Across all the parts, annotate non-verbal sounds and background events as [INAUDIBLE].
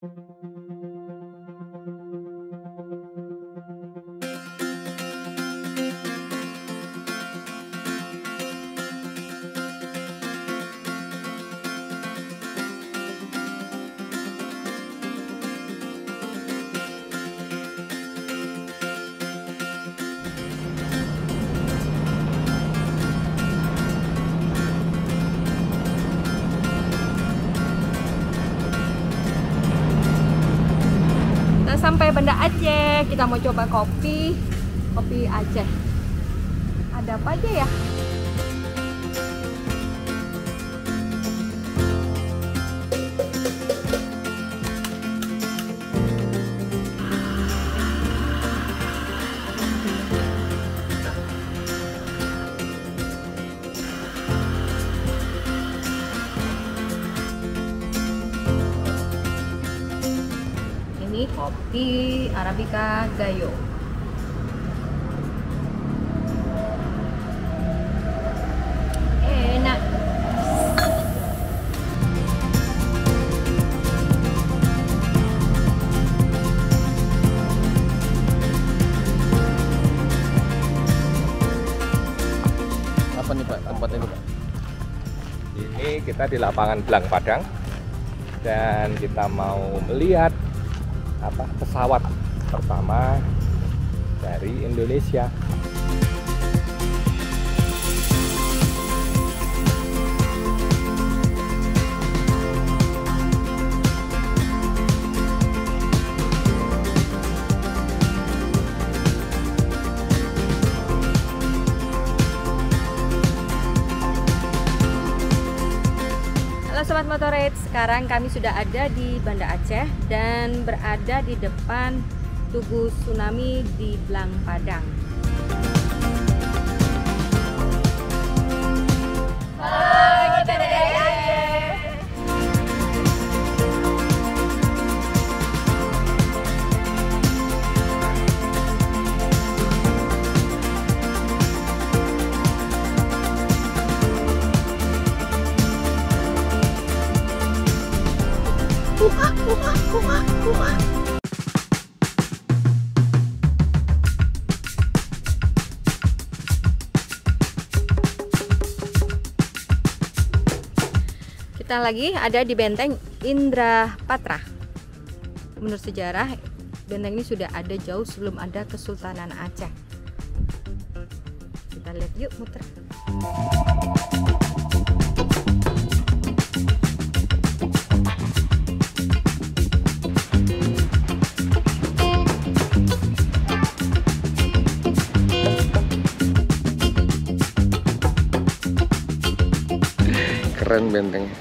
Kita sampai Banda Aceh. Kita mau coba kopi, kopi Aceh. Ada apa aja ya? Kopi Arabica Gayo. Enak. Apa nih Pak Pak? Ini kita di lapangan Belang Padang dan kita mau melihat apa pesawat pertama dari Indonesia. Sobat Motorade, sekarang kami sudah ada di Banda Aceh dan berada di depan Tugu Tsunami di Blang Padang. Kita lagi ada di benteng Indra Patra. Menurut sejarah, benteng ini sudah ada jauh sebelum ada Kesultanan Aceh. Kita lihat yuk muter. Keren bentengnya.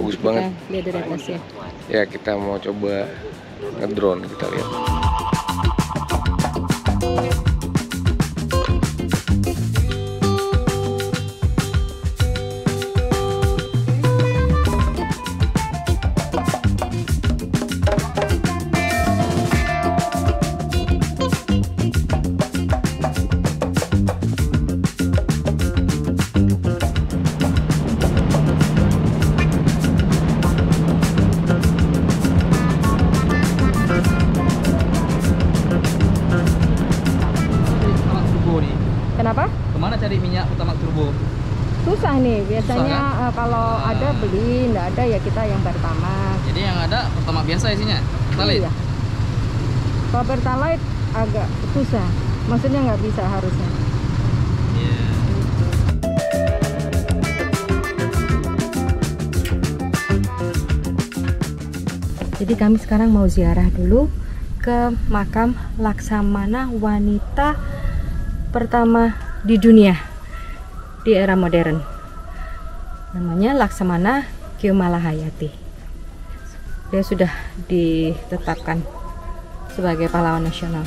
Bagus banget. Atas ya. Ya kita mau coba ngedrone kita lihat. Susah nih. Biasanya Susah, eh, kalau Ah. ada beli, nggak ada ya kita yang Pertamax. Jadi yang ada Pertamax biasa isinya. Pertalite. Iya. Kalau Pertalite agak susah. Maksudnya nggak bisa harusnya. Iya. Jadi kami sekarang mau ziarah dulu ke makam Laksamana wanita pertama di dunia di era modern. Namanya Laksamana Hayati. Dia sudah ditetapkan sebagai pahlawan nasional.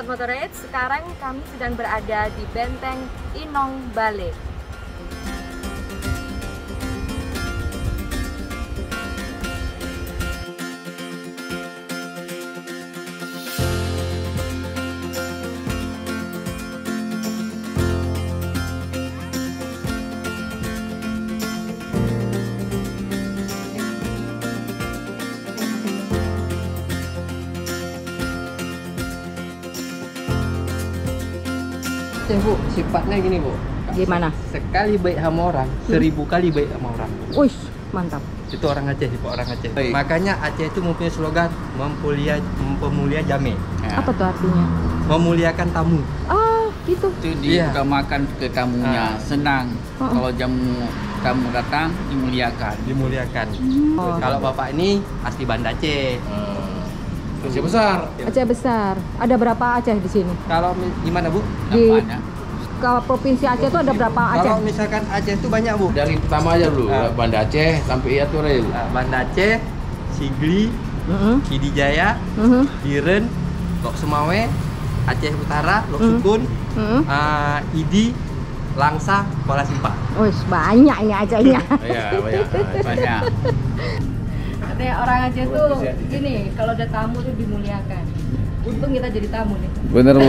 Sobat Motorhead, sekarang kami sedang berada di Benteng Inong Bale. Aceh bu, sifatnya gini bu. Gimana? Sekali baik sama orang, seribu kali baik sama orang. Wih, mantap. Itu orang Aceh, sifat orang Aceh. Baik. Makanya Aceh itu mempunyai slogan mempulia, mempermulia jame, Apa tuh artinya? memuliakan tamu. Oh, gitu. Itu Iya. diutamakan ke tamunya, Ah. senang. Oh. Kalau jamu tamu datang dimuliakan. Dimuliakan. Oh. Kalau bapak ini asli Banda Aceh. Aceh besar. Aceh besar. Ada berapa Aceh di sini? Kalau gimana bu? Di ke provinsi Aceh itu ada berapa Aceh? Kalau misalkan Aceh itu banyak bu. dari pertama aja dulu Ah. Banda Aceh sampai dulu. Nah, Banda Aceh, Sigli, Mhm, Pidijaya, mhm, Biren, Lok Semawe, Aceh Utara, Lok Hmm. Sukun, mhm. ah, Idi, Langsa, Kuala Simpang. Wih, banyak ini Acehnya. Iya, banyak. Banyak. [LAUGHS] Katanya orang Aceh tuh gini, kalau ada tamu tuh dimuliakan. Untung kita jadi tamu nih. Bener bu.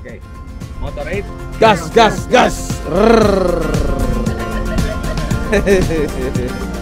Oke. Motorhead gas, gas, gas. [LAUGHS]